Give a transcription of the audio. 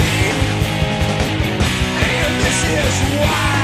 And this is why